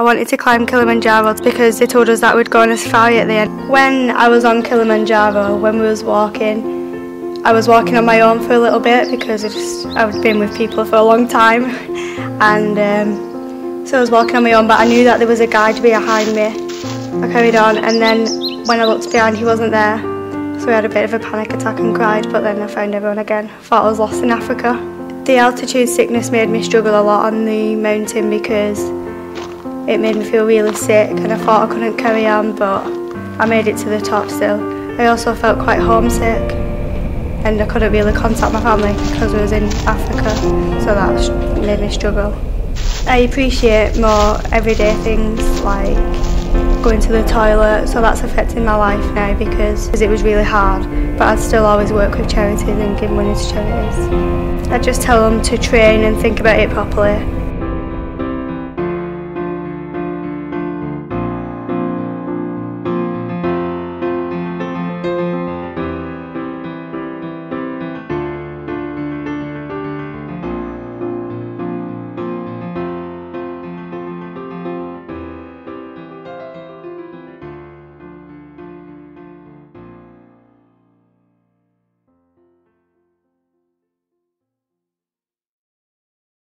I wanted to climb Kilimanjaro because they told us that we'd go on a safari at the end. When I was on Kilimanjaro, when we was walking, I was walking on my own for a little bit because I've been with people for a long time and um, so I was walking on my own but I knew that there was a guide behind me. I carried on and then when I looked behind he wasn't there so I had a bit of a panic attack and cried but then I found everyone again. Thought I was lost in Africa. The altitude sickness made me struggle a lot on the mountain because it made me feel really sick and I thought I couldn't carry on but I made it to the top still. I also felt quite homesick and I couldn't really contact my family because I was in Africa so that made me struggle. I appreciate more everyday things like going to the toilet so that's affecting my life now because it was really hard but I'd still always work with charities and give money to charities. I just tell them to train and think about it properly